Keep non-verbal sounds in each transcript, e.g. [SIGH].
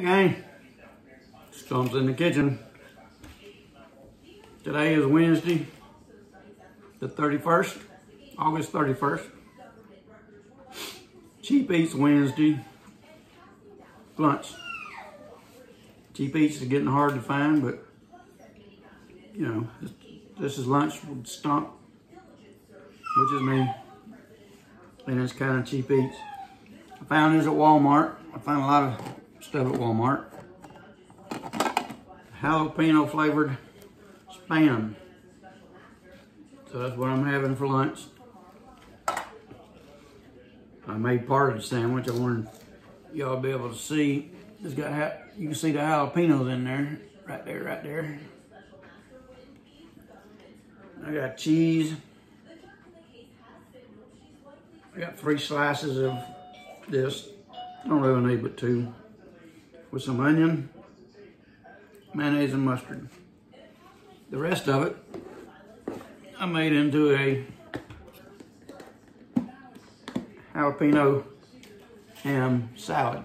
Hey gang, Stump's in the kitchen. Today is Wednesday, the 31st, August 31st. Cheap Eats Wednesday, lunch. Cheap Eats is getting hard to find, but you know, this, is lunch with Stump, which is me. And it's kind of Cheap Eats. I found this at Walmart. I found a lot of stuff at Walmart. Jalapeno flavored Spam. So that's what I'm having for lunch. I made part of the sandwich. I wanted y'all to be able to see. It's got you can see the jalapenos in there, right there, right there. I got cheese. I got three slices of this. I don't really need but two. With some onion, mayonnaise, and mustard. The rest of it, I made into a jalapeno ham salad,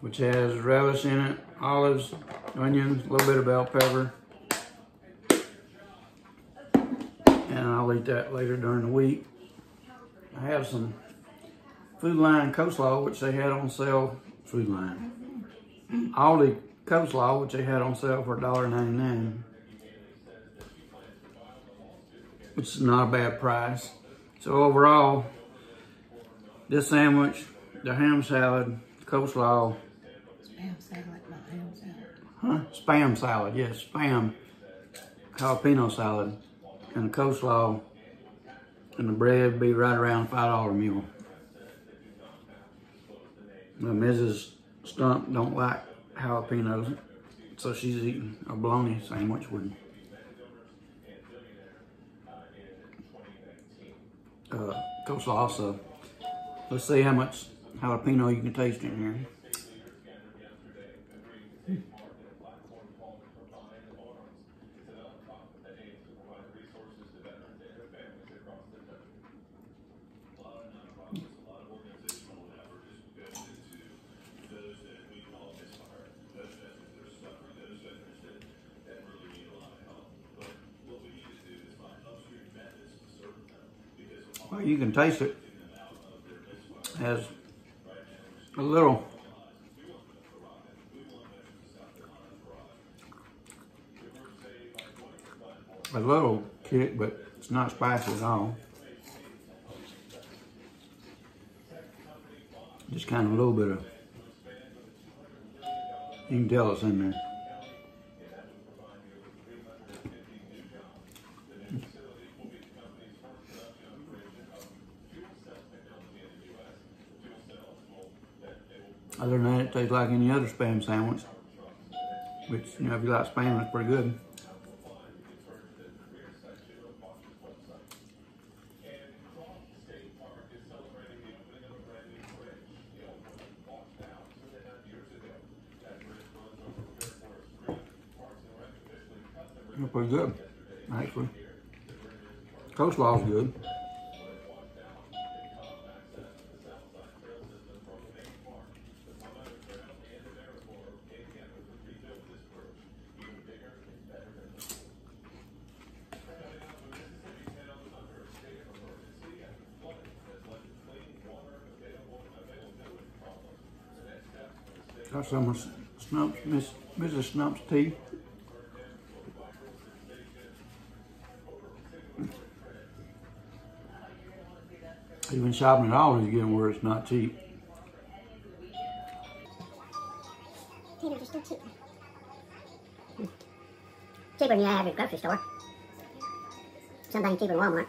which has relish in it, olives, onions, a little bit of bell pepper, and I'll eat that later during the week. I have some Food Lion coleslaw, which they had on sale, Food Lion. Aldi coleslaw, which they had on sale for $1.99. Which is not a bad price. So overall, this sandwich, the ham salad, coleslaw. Spam salad, not ham salad. Huh? Spam salad, yes, spam. Jalapeno salad. And the coleslaw and the bread be right around $5 a meal. Mrs. Stump don't like jalapenos, so she's eating a bologna sandwich with uh, coleslaw. So let's see how much jalapeno you can taste in here. Well, you can taste it as a little a little kick, but it's not spicy at all. Just kind of a little bit of, you can tell it's in there. Other than that, it tastes like any other Spam sandwich. Which, you know, if you like Spam, it's pretty good. Pretty good, actually. Coleslaw's good. Got some of Snump's, Miss, Mrs. Snump's tea. Even shopping at all is getting where it's not cheap. Potatoes are still cheap. Cheaper than your average grocery store. Sometimes cheaper than Walmart.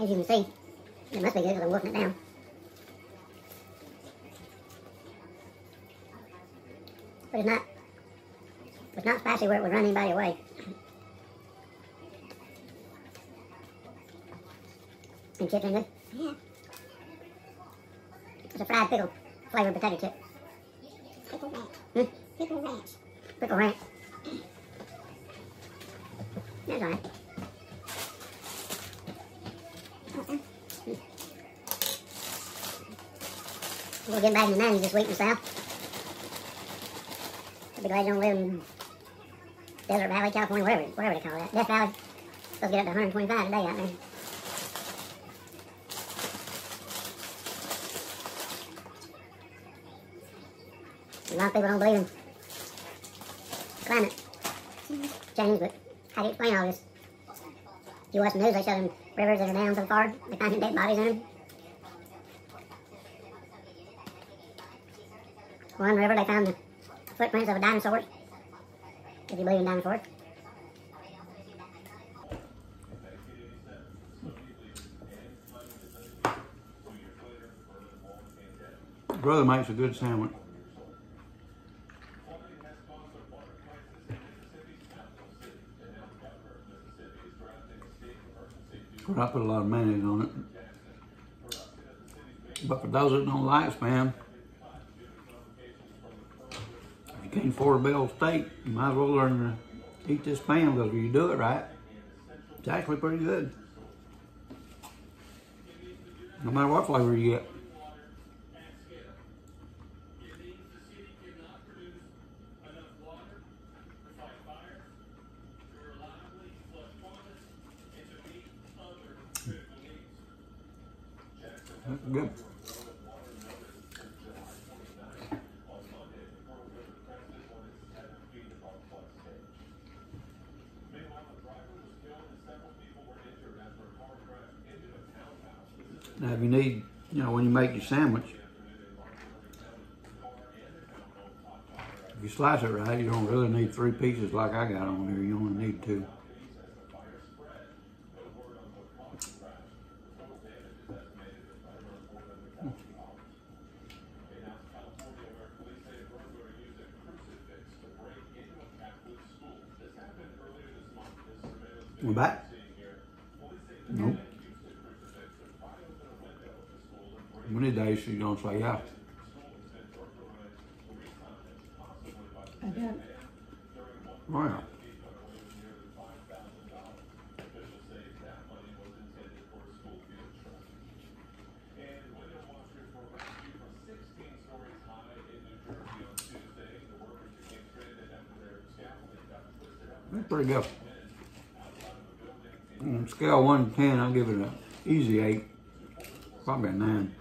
As you can see, it must be good because I'm wolfing it down. But it's not, it's not spicy where it would run anybody away. And chips ain't good? Yeah. It's a fried pickle flavored potato chip. Pickle ranch. Hmm? Pickle ranch. Pickle ranch. That's alright. We'll get back in the week just the south. I'll be glad you don't live in Desert Valley, California, whatever, whatever they call that. Death Valley. Let's get up to 125 today out there. A lot of people don't believe in climate change, but how do you explain all this? You watch the news, they show them rivers that are down so far, they find dead bodies in them. One river, they found the footprints of a dinosaur. If you believe in dinosaurs. Brother makes a good sandwich. I put a lot of mayonnaise on it. But for those that don't like spam, if you can't afford a Bell steak, you might as well learn to eat this spam because if you do it right, it's actually pretty good. No matter what flavor you get. Good. Now, if you need, you know, when you make your sandwich, if you slice it right, you don't really need three pieces like I got on here. You only need two. We're back? Nope. Many days you don't say yeah. I got Oh yeah. That's pretty good. On scale one to ten, I'll give it an easy eight, probably a nine.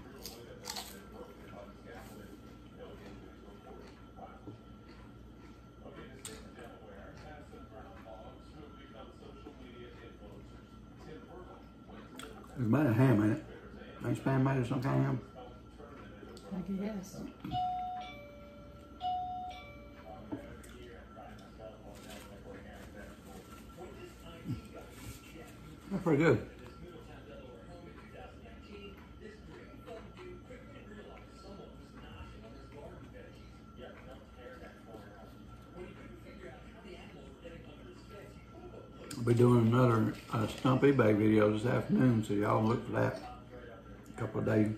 There's about a ham in it. Ain't spam made of some kind of ham? I guess. That's pretty good. I'll be doing another uh, Stump eBay video this afternoon, so y'all look for that a couple of days.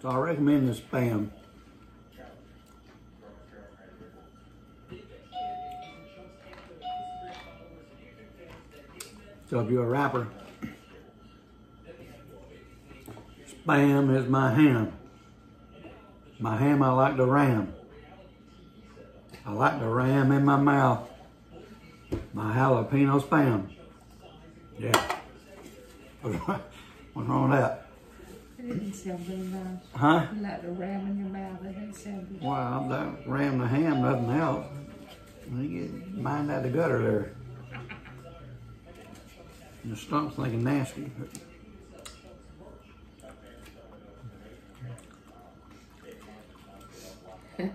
So I recommend this spam. So if you're a rapper, spam is my ham. My ham I like to ram. I like to ram in my mouth. My jalapeno spam. Yeah. [LAUGHS] What's wrong with that? Didn't sound very nice. Huh? You like to ram in your mouth. It didn't sound good. Well, that ram the ham, nothing else. You get mind out the gutter there. And the stump's thinking nasty. But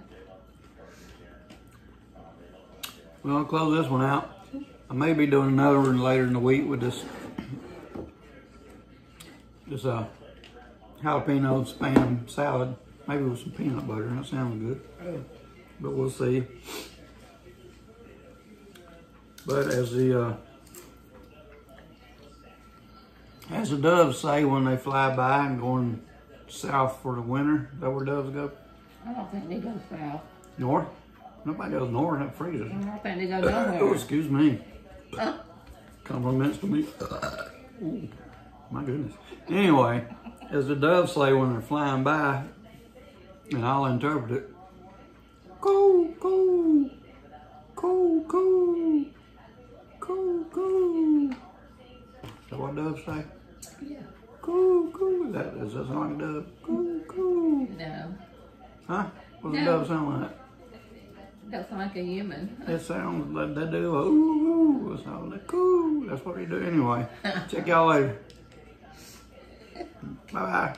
well, I'll close this one out. I may be doing another one later in the week with this this uh jalapeno spam salad, maybe with some peanut butter. That sounds good, but we'll see. But as the uh, as the doves say when they fly by and going south for the winter, is that where doves go? I don't think they go south. North? Nobody goes nowhere in that freezes. I think they go [COUGHS] Oh, excuse me. Compliments to me. [COUGHS] Ooh, my goodness. Anyway, as the doves say when they're flying by, and I'll interpret it. Coo, coo, coo, coo, coo, coo. Is that what doves say? Yeah. Coo, coo. Is that, that sound like a dove? Coo, coo. No. Huh? What does a dove sound like? That's like a human. It sounds like they do. Ooh, ooh. It sounds like cool. That's what they do anyway. [LAUGHS] Check y'all later. Bye bye.